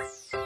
Bye.